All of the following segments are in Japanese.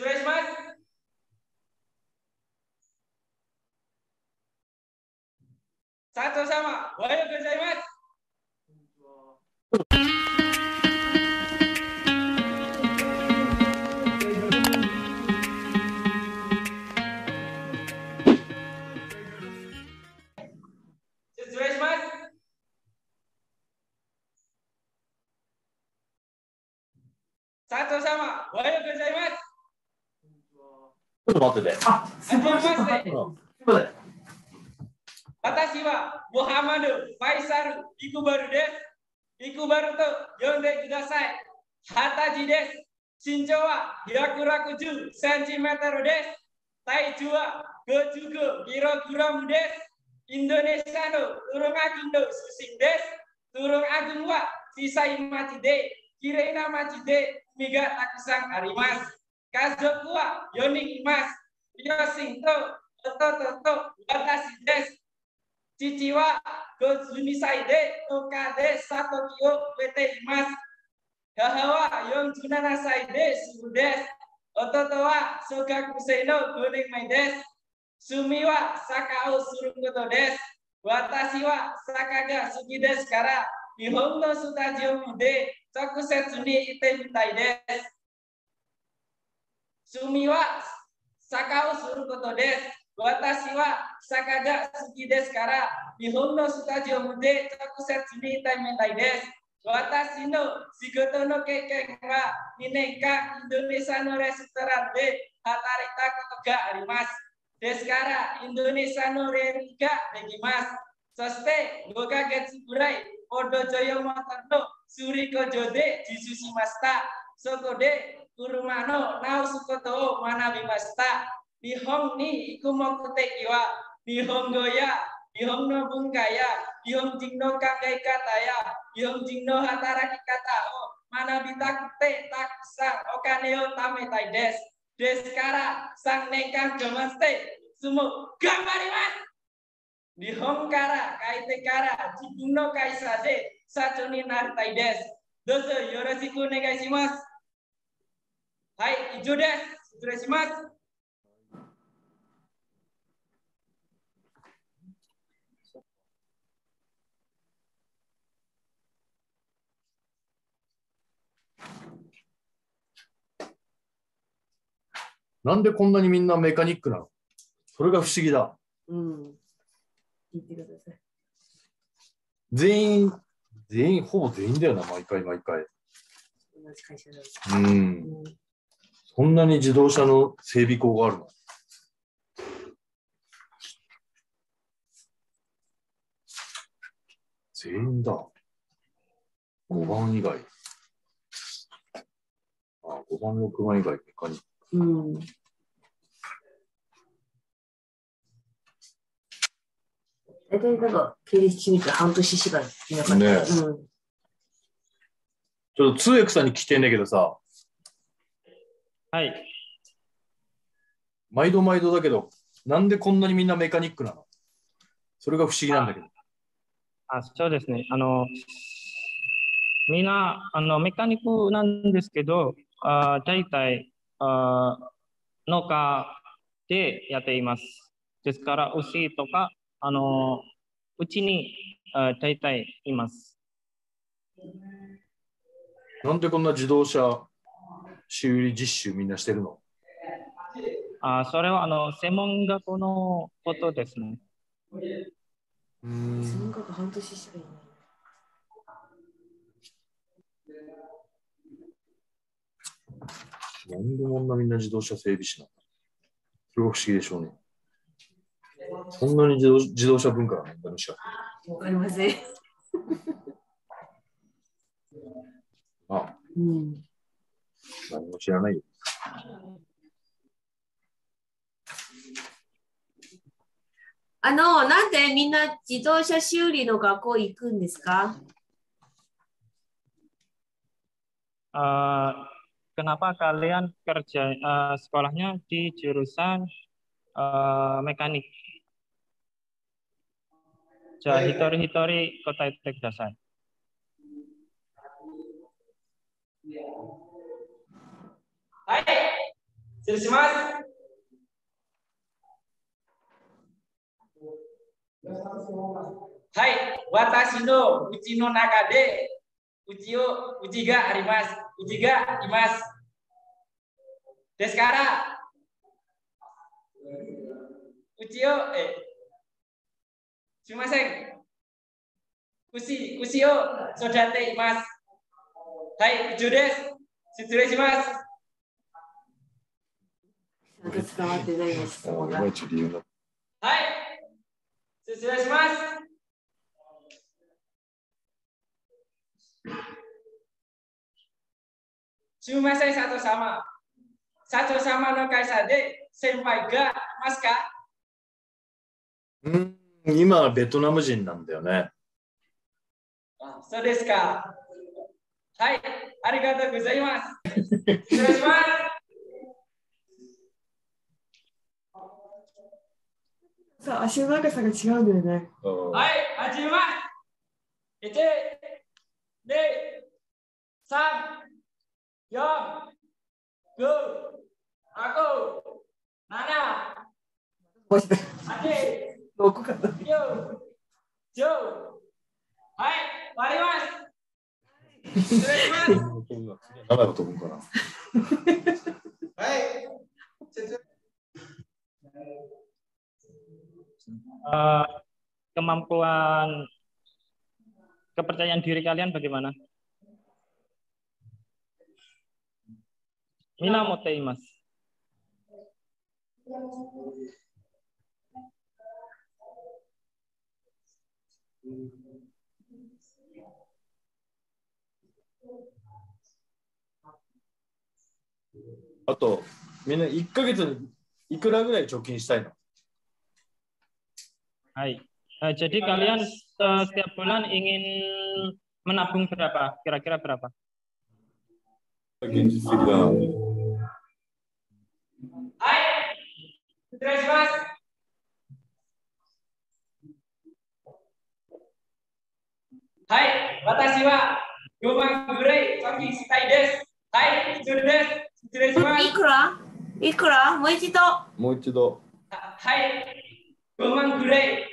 説明します。佐藤様、おはようございます。ょっと待ってて。あ、すみません。すみません。私は、モハマド、ファイサル、イクバルです。イクバルと呼んでください。二十歳です。身長は160センチメートルです。体重は55キログラムです。Indonesia no, turung agung no, susing des, turung agung wa, sisai macide, kirena macide, miga takusang arimas. Kazok yoning mas, yosin to, to to to, watashi desu. Chichi wa gozunisai de toka de satoki o wete imasu. Kaha wa yonjunana sai de suru desu. Ototo wa sokakusei no gorenmai desu. Sumi wa saka o suru koto desu. Watashi wa saka ga suki desu kara, nihon no sutaji o mide, tokusetsu ni ite mitai desu. Sumiwa sakau surukoto des. Watashi wa sakaga suki des kara. Nihon jomude, sutaji omude chakusetsu ni taimentai des. Watashi no shigoto no keiken wa nineka Indonesia no restoran de hatarita kotoga arimas. Deskara Indonesia no reriga degimas. Soste goka getsuburai odo joyo motorno suriko jode jisusumasta. Sokode Kurumano nau sukoto mana bimasta bihong ni kumokute iwa bihong goya bihong no bungkaya bihong jingno kata kataya bihong jingno hataraki kata o oh, mana tak sang okaneo tame tai des deskara sang neka jomaste sumo gamarimas di Hongkara, Kaitekara, Chikuno Kaisase, Satsunin Artaides. Dozo, yoroshiku negashimasu. はい、以上です。失礼します。なんでこんなにみんなメカニックなのそれが不思議だ。うん。聞いてください。全員、全員、ほぼ全員だよな、毎回毎回。同じ会社だ。うん。うんこんなに自動車の整備工があるの全員だ。5番以外。あ、5番、6番以外、メカニック。うん大体なんか経歴決めて半年しかいなかった。ね、うん、ちょっと通訳さんに聞きてんだけどさ、はい。毎度毎度だけど、なんでこんなにみんなメカニックなのそれが不思議なんだけど。あそうですね。あの、みんなあのメカニックなんですけど、あ大体あ農家でやっています。ですから、牛とか、あのうちにあ大体います。なんでこんな自動車修理実習みんなしてるのあそれはあの専門学校のことですね。うん。専門学校半年しかいない。なんでこんなみんな自動車整備士なのそれは不思議でしょうね。そんなに自動自動車文化なんだ、ロしア。わかりません。あ、うん、何も知らないよ。あの、なんでみんな自動車修理の学校行くんですか Kenapa kalian kerja uh, sekolahnya di jurusan uh, mekanik? Jadi hitori-hitori kota Itek Dasar. Hai, watashi no uchi no naka de uchi o uchi ga arimasu, uchi ga imasu. Desu kara uchi o eh sumimasen. Uchi uchi o sodate imasu. Hai, uchi desu. Sutsure shimasu. 伝わってです。はい。失礼します。すみません、佐藤様。佐藤様の会社で先輩がいますかん今はベトナム人なんだよね。あそうですか。はい、ありがとうございます。失礼します。足の長さが違うんだよね。はい、始めます。1、2、3、4、5、6、7、8、1はい、終わります。失礼します。長いこと思うかな。はい。uh, kemampuan kepercayaan diri kalian bagaimana? Mina moteimas. あと、みんな1ヶ月にいくらぐらい貯金したいの Hai. Uh, eh, jadi kalian eh, setiap bulan ingin menabung berapa? Kira-kira berapa? Hai. Terus, Mas. Hai, watashi wa Yomagurai Toki Sitai Hai, Tsuru desu. Tsuru Ikura? Ikura? Moichido. Moichido. Hai.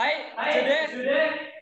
Hi, Hi. today. today.